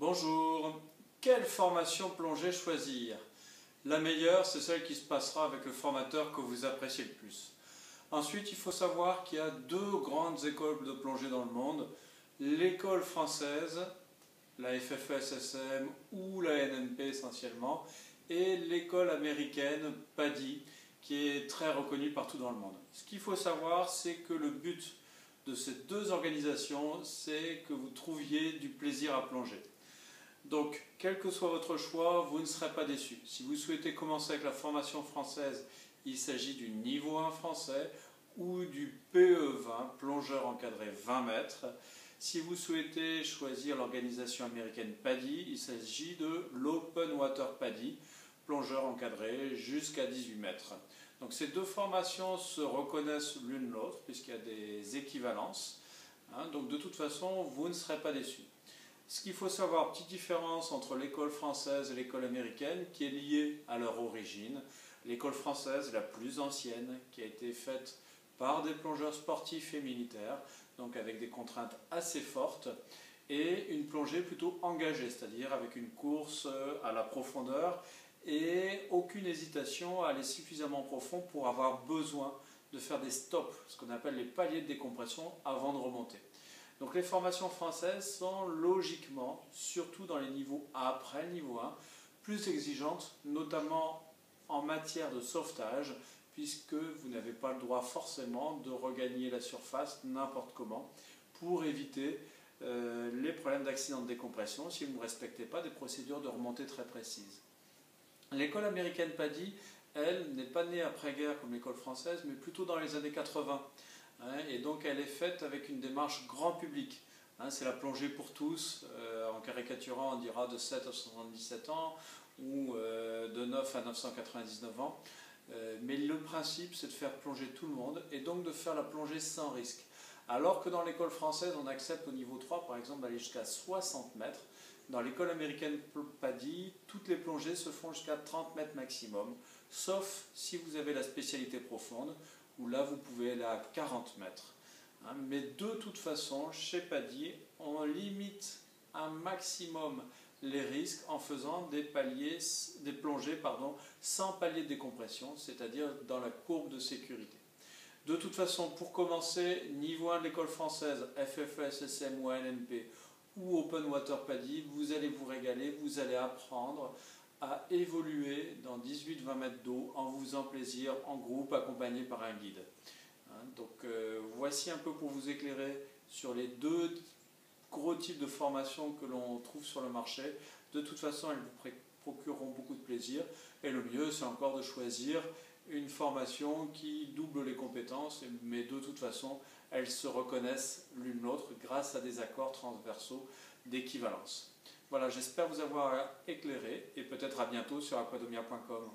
Bonjour, quelle formation plongée choisir? La meilleure, c'est celle qui se passera avec le formateur que vous appréciez le plus. Ensuite, il faut savoir qu'il y a deux grandes écoles de plongée dans le monde. L'école française, la FFSSM ou la NNP essentiellement, et l'école américaine PADI, qui est très reconnue partout dans le monde. Ce qu'il faut savoir, c'est que le but de ces deux organisations, c'est que vous trouviez du plaisir à plonger. Donc, quel que soit votre choix, vous ne serez pas déçu. Si vous souhaitez commencer avec la formation française, il s'agit du niveau 1 français ou du PE20, plongeur encadré 20 mètres. Si vous souhaitez choisir l'organisation américaine PADI, il s'agit de l'Open Water PADI, plongeur encadré jusqu'à 18 mètres. Donc ces deux formations se reconnaissent l'une l'autre puisqu'il y a des équivalences. Hein. donc de toute façon, vous ne serez pas déçus. Ce qu'il faut savoir, petite différence entre l'école française et l'école américaine qui est liée à leur origine. L'école française, la plus ancienne, qui a été faite par des plongeurs sportifs et militaires, donc avec des contraintes assez fortes, et une plongée plutôt engagée, c'est-à-dire avec une course à la profondeur et aucune hésitation à aller suffisamment profond pour avoir besoin de faire des stops, ce qu'on appelle les paliers de décompression avant de remonter. Donc les formations françaises sont logiquement, surtout dans les niveaux après le niveau 1, plus exigeantes, notamment en matière de sauvetage, puisque vous n'avez pas le droit forcément de regagner la surface n'importe comment pour éviter euh, les problèmes d'accident de décompression si vous ne respectez pas des procédures de remontée très précises. L'école américaine PADI, elle, n'est pas née après-guerre comme l'école française, mais plutôt dans les années 80. Hein, et donc elle est faite avec une démarche grand public. Hein, c'est la plongée pour tous, euh, en caricaturant on dira de 7 à 77 ans ou euh, de 9 à 999 ans. Euh, mais le principe c'est de faire plonger tout le monde et donc de faire la plongée sans risque. Alors que dans l'école française on accepte au niveau 3 par exemple d'aller jusqu'à 60 mètres, dans l'école américaine PADI, toutes les plongées se font jusqu'à 30 mètres maximum, sauf si vous avez la spécialité profonde, là vous pouvez aller à 40 mètres. Hein, mais de toute façon, chez PADI, on limite un maximum les risques en faisant des, paliers, des plongées pardon, sans palier de décompression, c'est-à-dire dans la courbe de sécurité. De toute façon, pour commencer, niveau 1 de l'école française, FFS, SM ou ANNP, ou Open Water Paddy, vous allez vous régaler, vous allez apprendre à évoluer dans 18-20 mètres d'eau en vous faisant plaisir en groupe accompagné par un guide. Hein, donc euh, voici un peu pour vous éclairer sur les deux gros types de formations que l'on trouve sur le marché. De toute façon, elles vous procureront beaucoup de plaisir et le mieux c'est encore de choisir une formation qui double les compétences, mais de toute façon, elles se reconnaissent l'une l'autre grâce à des accords transversaux d'équivalence. Voilà, j'espère vous avoir éclairé et peut-être à bientôt sur aquadomia.com.